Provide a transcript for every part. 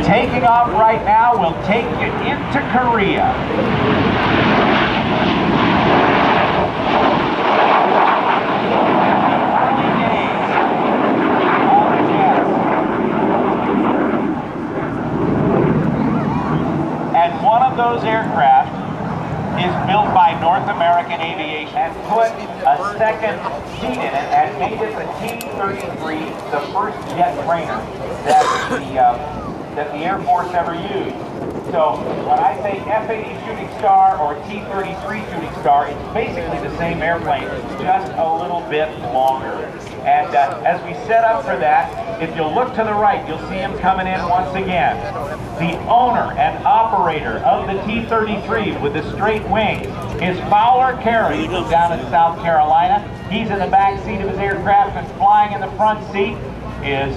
Taking off right now will take you into Korea. And one of those aircraft is built by North American Aviation and put a second seat in it and made it the T-33, the first jet trainer that the, uh, that the Air Force ever used. So when I say F-80 Shooting Star or T-33 Shooting Star, it's basically the same airplane, just a little bit longer. And uh, as we set up for that, if you'll look to the right, you'll see him coming in once again. The owner and operator of the T-33 with the straight wings is Fowler Carey down in South Carolina. He's in the back seat of his aircraft and flying in the front seat is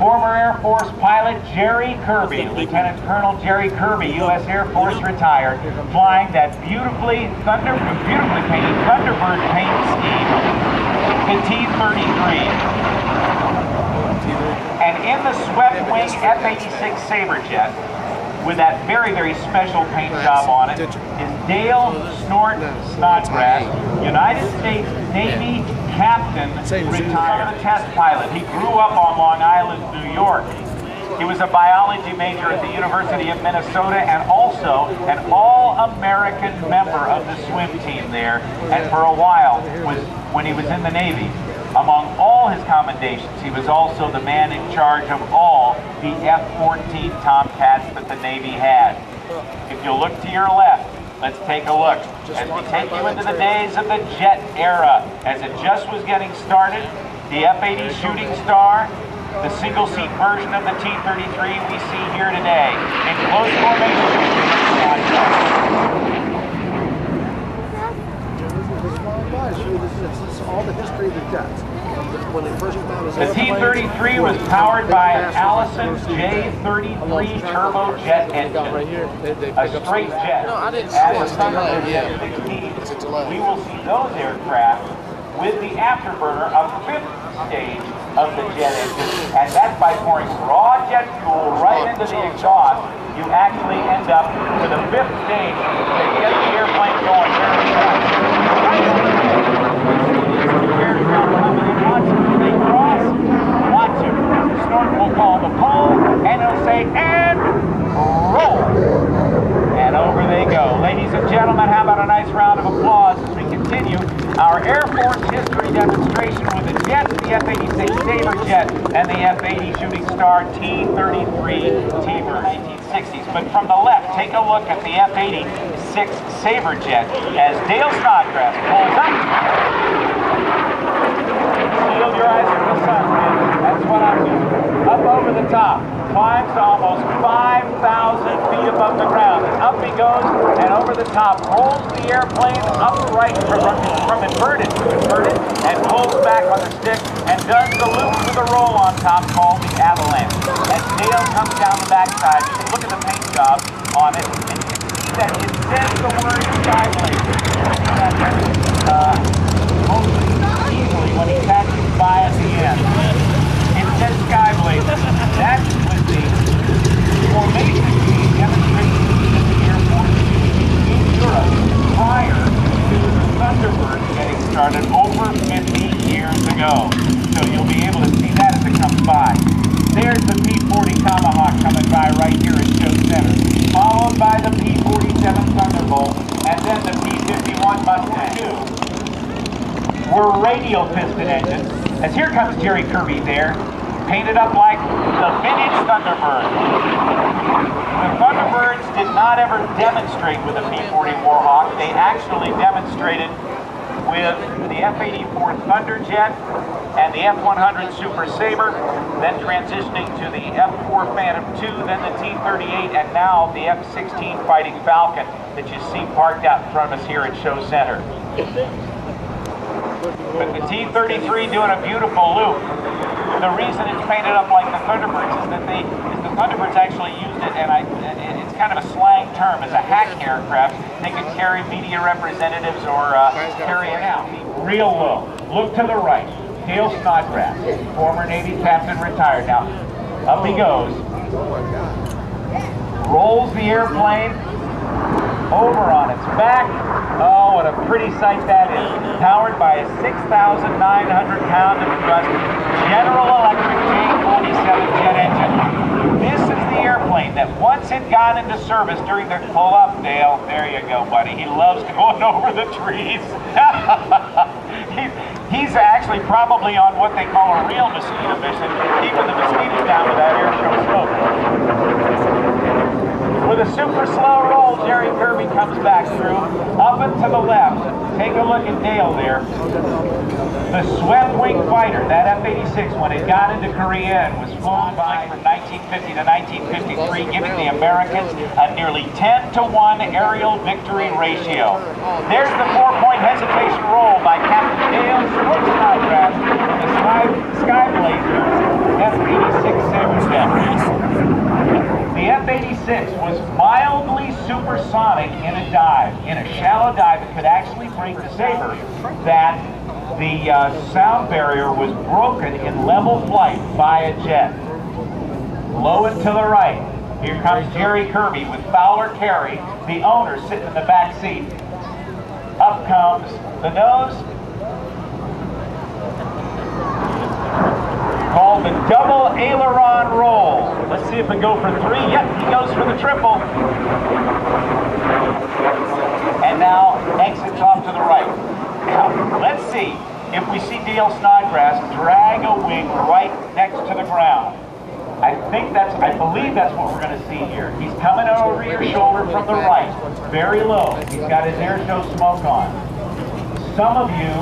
former Air Force pilot Jerry Kerby, Lieutenant Colonel Jerry Kerby, U.S. Air Force retired, flying that beautifully thunder, beautifully painted Thunderbird paint scheme, the T-33. And in the swept wing F-86 Saberjet, with that very, very special paint job on it, is Dale Snort Snodgrass, United States Navy captain, retired test pilot. He grew up on Long Island, New York. He was a biology major at the University of Minnesota and also an all-American member of the swim team there. And for a while, was when he was in the Navy, among all his commendations, he was also the man in charge of all the F-14 Tomcats that the Navy had. If you look to your left, let's take a look. As we take you into the days of the jet era, as it just was getting started, the F-80 Shooting Star, the single-seat version of the T-33 we see here today, in close formation. This is all the history of the jets. When they first came out as The T-33 was powered by Allison J-33 turbojet Right engine. here, they, they A pick straight jet. No, I didn't see As it. Yeah. It's a delay. we will see those aircraft with the afterburner, a fifth stage of the jet engine, and that's by pouring raw jet fuel right into the exhaust, you actually end up with a fifth stage to get the airplane going very fast. Right over there, the aircraft coming in, watch them, they cross, watch them. The pole, and it'll say, and roll. And over they go. Ladies and gentlemen, how about a nice round of applause as we continue our Air Force history demonstration with the jets, the F-86 Sabre jet, and the F-80 Shooting Star T-33 T-Bird 1960s. But from the left, take a look at the F-86 Sabre jet as Dale Snodgrass pulls up. Shield your eyes from the sun, man. That's what I'm doing. Up over the top. Climbs to almost 5,000 feet above the ground. And up he goes, and over the top, rolls the airplane upright from, from inverted to inverted, and pulls back on the stick, and does the loop with a roll on top called the avalanche. As Dale comes down the backside, you can look at the paint job on it, and you can see that it says the word can uh, most easily when he passes by at the end. It says Skyblazers. That was the formation being demonstrated in the Air in Europe prior to the Thunderbird getting started over 50 years ago. So you'll be able to see that as it comes by. There's the P-40 Tomahawk coming by right here at Show Center, followed by the P-47 Thunderbolt, and then the P-51 Mustang We're radial piston engines. As here comes Jerry Kerby there, painted up like the vintage Thunderbird. The Thunderbirds did not ever demonstrate with the P-40 Warhawk. They actually demonstrated with the F-84 Thunderjet and the F-100 Super Sabre, then transitioning to the F-4 Phantom II, then the T-38, and now the F-16 Fighting Falcon that you see parked out in front of us here at Show Center. But the T-33 doing a beautiful loop. The reason it's painted up like the Thunderbirds is that they, is the Thunderbirds actually used it, and I, it's kind of a slang term, as a hack aircraft. They could carry media representatives or uh, carry it out. Real low. Look to the right. Dale Snodgrass, former Navy captain, retired. Now, Up he goes. Rolls the airplane over on its back. Pretty sight that is. Powered by a 6,900 pound of thrust General Electric J47 jet engine. This is the airplane that once had gone into service during the pull up, Dale. There you go, buddy. He loves going over the trees. he's, actually probably on what they call a real mosquito mission, keeping the mosquitoes down with that air show smoke. With a super slow roll, Jerry Kerby comes back through, up and to the left. Take a look at Dale there. The swept wing fighter, that F-86, when it got into Korea and was flown by from 1950 to 1953, giving the Americans a nearly 10 to 1 aerial victory ratio. There's the four-point hesitation roll by Captain Dale Snodgrass, the Skyblazers F-86 Saberjet. The F-86 was mildly supersonic in a dive, in a shallow dive that could actually break the Sabre, that the uh, sound barrier was broken in level flight by a jet. Low and to the right, here comes Jerry Kerby with Fowler Carey, the owner, sitting in the back seat. Up comes the nose, called the double aileron roll. Let's see if we go for three. Yep, he goes for the triple. And now exits off to the right. Now, let's see if we see Dale Snodgrass drag a wing right next to the ground. I think that's, I believe that's what we're going to see here. He's coming over your shoulder from the right, very low. He's got his air show smoke on. Some of you,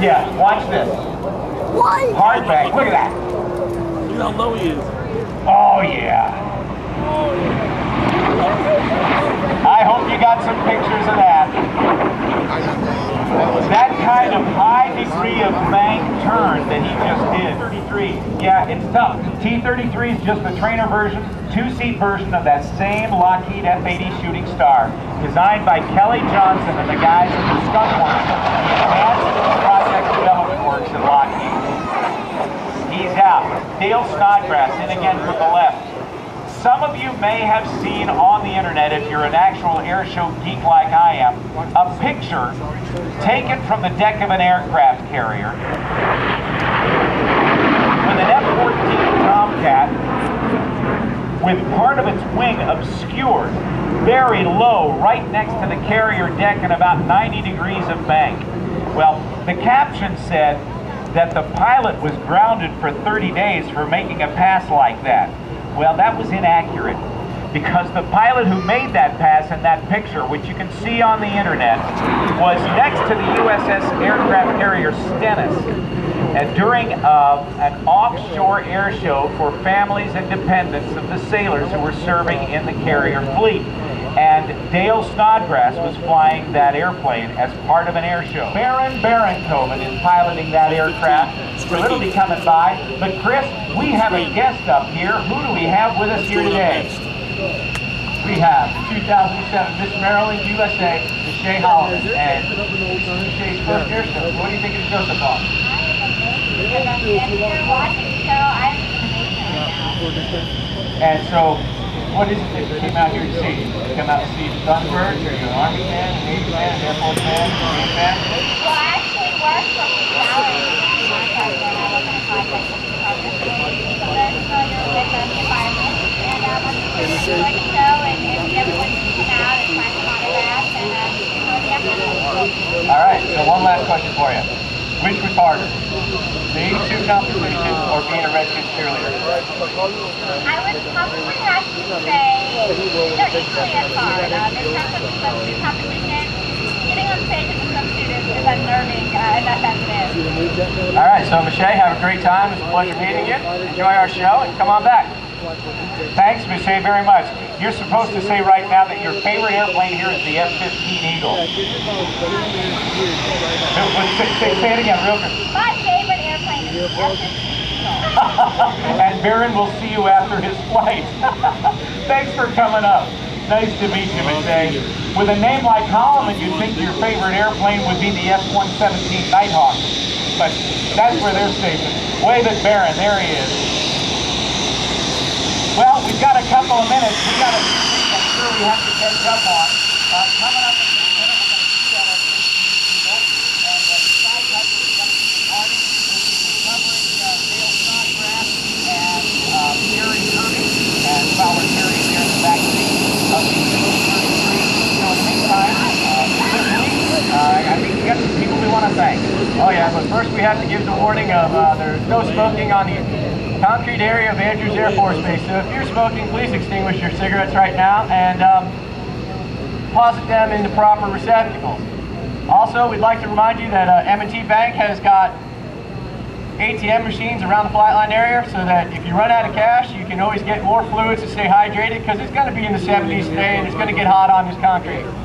yeah, watch this. What? Hardback, look at that. Look how low he is. Oh yeah. I hope you got some pictures of that. That kind of high degree of bank turn that he just did. 33. Yeah, it's tough. T-33 is just the trainer version, two-seat version of that same Lockheed F-80 Shooting Star, designed by Kelly Johnson and the guys at the Skunk Works, Project Development Works at Lockheed. Dale Snodgrass in again from the left. Some of you may have seen on the internet, if you're an actual air show geek like I am, a picture taken from the deck of an aircraft carrier with an F-14 Tomcat with part of its wing obscured, very low, right next to the carrier deck and about 90 degrees of bank. Well, the caption said that the pilot was grounded for 30 days for making a pass like that. Well, that was inaccurate because the pilot who made that pass in that picture, which you can see on the internet, was next to the USS aircraft carrier Stennis and during uh, an offshore air show for families and dependents of the sailors who were serving in the carrier fleet. And Dale Snodgrass was flying that airplane as part of an air show. Baron Barenkoven is piloting that aircraft, so it'll be coming by. But Chris, we have a guest up here. Who do we have with us here today? We have 2007 Miss Maryland, USA, Shay Holloman, and Michelle's first air show. What do you think of the show so far? I'm standing here watching the show, I'm amazing right now. And so, what is it that you came out here to see? You come out to see Sunbirds, or you an Army man, Navy man, Air Force man, Marine man? Well, I actually work for Peace Gallery as a I work in a project with the Department of State. So I'm very familiar with um, the environment, and um, I'm to enjoy the show and, and meet everyone come out and find some autographs and um, enjoy the afternoon. All right, so one last question for you. Which was harder, the 82 competition or being a Redskins cheerleader? I would probably actually say they're equally as hard. Um, in terms of the swimsuit competition, getting on stage as a swimsuit is, is unnerving uh, enough as it is. All right, so Michelle, have a great time. It's a pleasure meeting you. Enjoy our show and come on back. Thanks, Michelle, very much. You're supposed to say right now that your favorite airplane here is the F-15 Eagle. Say, say, say it again, real quick. My favorite airplane is the F-15 and Baron will see you after his flight. Thanks for coming up. Nice to meet you, Michelle. With a name like Holloman, you'd think your favorite airplane would be the F-117 Nighthawk. but that's where they're stationed. Wave at Baron, there he is. Well, we've got a couple of minutes. We've got a few things I'm sure we have to catch up on. Uh, coming up in a minute, we're going to see that our people. And uh, besides that, we're going to be party, which is recovering uh, Dale Snodgrass and uh, Terry Kerby and Fowler Terry there in the back seat of the 33. So in the meantime, uh, this week, uh, I think we got some people we want to thank. Oh yeah, but first we have to give the warning of uh, there's no smoking on the concrete area of Andrews Air Force Base. So if you're smoking, please extinguish your cigarettes right now and um, deposit them in the proper receptacles. Also, we'd like to remind you that uh, M&T Bank has got ATM machines around the flight line area so that if you run out of cash, you can always get more fluids to stay hydrated because it's going to be in the 70s today and it's going to get hot on this concrete.